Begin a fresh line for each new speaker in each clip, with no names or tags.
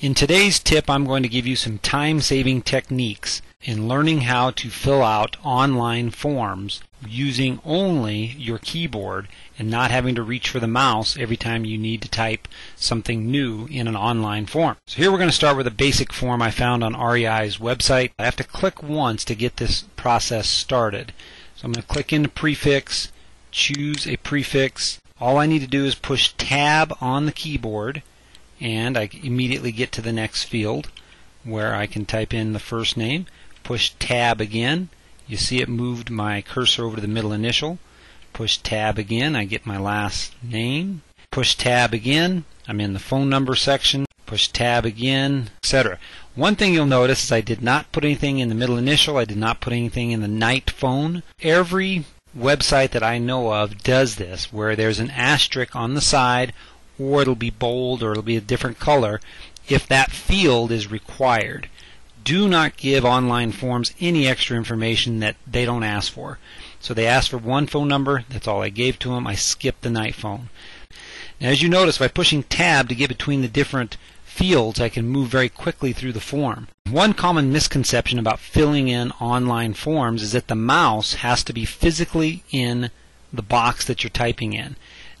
In today's tip, I'm going to give you some time-saving techniques in learning how to fill out online forms using only your keyboard and not having to reach for the mouse every time you need to type something new in an online form. So here we're going to start with a basic form I found on REI's website. I have to click once to get this process started. So I'm going to click into prefix, choose a prefix. All I need to do is push tab on the keyboard and I immediately get to the next field where I can type in the first name, push tab again, you see it moved my cursor over to the middle initial, push tab again, I get my last name, push tab again, I'm in the phone number section, push tab again, etc. One thing you'll notice is I did not put anything in the middle initial, I did not put anything in the night phone. Every website that I know of does this, where there's an asterisk on the side or it'll be bold or it'll be a different color if that field is required. Do not give online forms any extra information that they don't ask for. So they asked for one phone number, that's all I gave to them. I skipped the night phone. Now as you notice, by pushing tab to get between the different fields, I can move very quickly through the form. One common misconception about filling in online forms is that the mouse has to be physically in the box that you're typing in.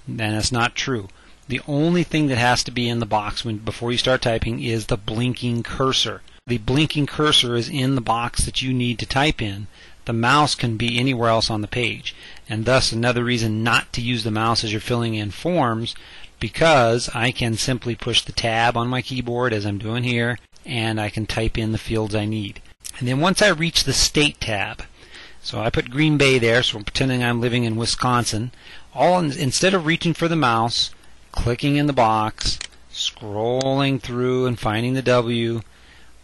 And that's not true. The only thing that has to be in the box when before you start typing is the blinking cursor. The blinking cursor is in the box that you need to type in. The mouse can be anywhere else on the page. And thus another reason not to use the mouse as you're filling in forms because I can simply push the tab on my keyboard as I'm doing here and I can type in the fields I need. And then once I reach the state tab, so I put Green Bay there, so I'm pretending I'm living in Wisconsin. All in, instead of reaching for the mouse, clicking in the box, scrolling through and finding the W.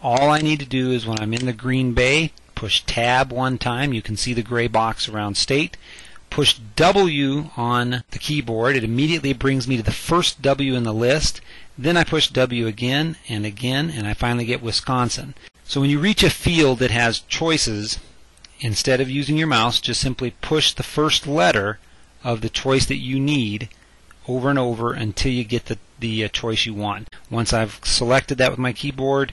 All I need to do is when I'm in the Green Bay, push tab one time. You can see the gray box around state. Push W on the keyboard. It immediately brings me to the first W in the list. Then I push W again and again, and I finally get Wisconsin. So when you reach a field that has choices, instead of using your mouse, just simply push the first letter of the choice that you need over and over until you get the, the uh, choice you want. Once I've selected that with my keyboard,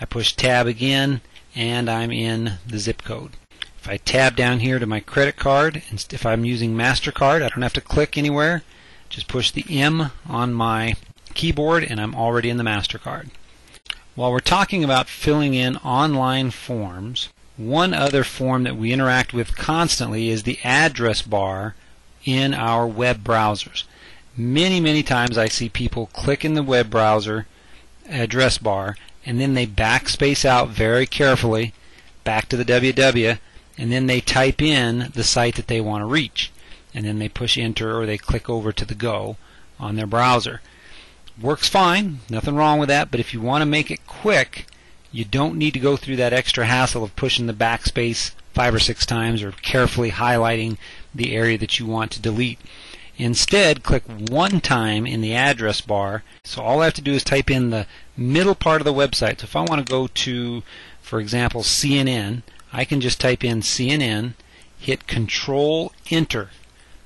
I push tab again and I'm in the zip code. If I tab down here to my credit card, if I'm using MasterCard, I don't have to click anywhere. Just push the M on my keyboard and I'm already in the MasterCard. While we're talking about filling in online forms, one other form that we interact with constantly is the address bar in our web browsers. Many, many times I see people click in the web browser address bar and then they backspace out very carefully back to the www and then they type in the site that they want to reach and then they push enter or they click over to the go on their browser. Works fine, nothing wrong with that, but if you want to make it quick, you don't need to go through that extra hassle of pushing the backspace five or six times or carefully highlighting the area that you want to delete. Instead, click one time in the address bar. So all I have to do is type in the middle part of the website. So if I want to go to, for example, CNN, I can just type in CNN, hit Control Enter,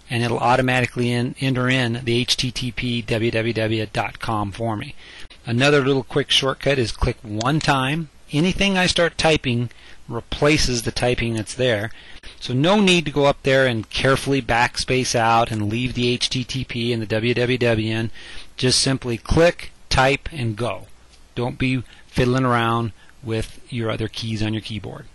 and it'll automatically in, enter in the http www.com for me. Another little quick shortcut is click one time. Anything I start typing replaces the typing that's there. So no need to go up there and carefully backspace out and leave the HTTP and the www in. Just simply click, type, and go. Don't be fiddling around with your other keys on your keyboard.